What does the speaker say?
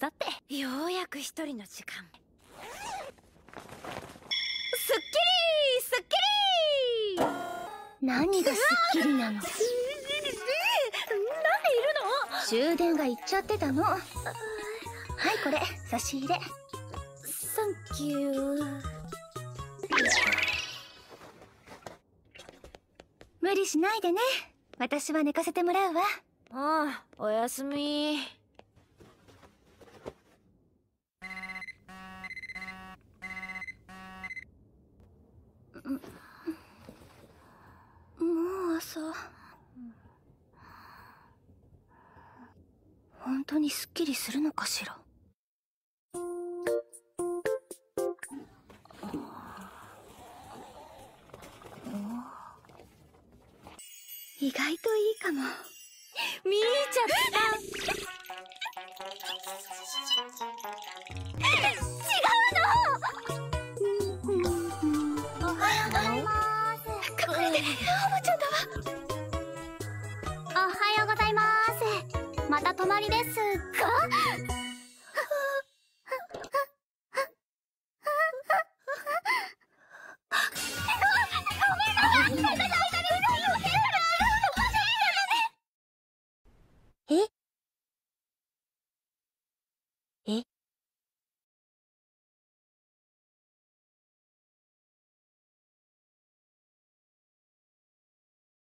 さて。ようやく一人の時間。すっきりすっきり何がすっきりなの？なんでいるの終電が行っちゃってたのはいこれ差し入れサンキュー無理しないでね私は寝かせてもらうわああおやすみもう朝。本当にすっきりするのかしら？意外といいかも。見えちゃおはおちゃんだわおはようございますまた泊まりですかえ？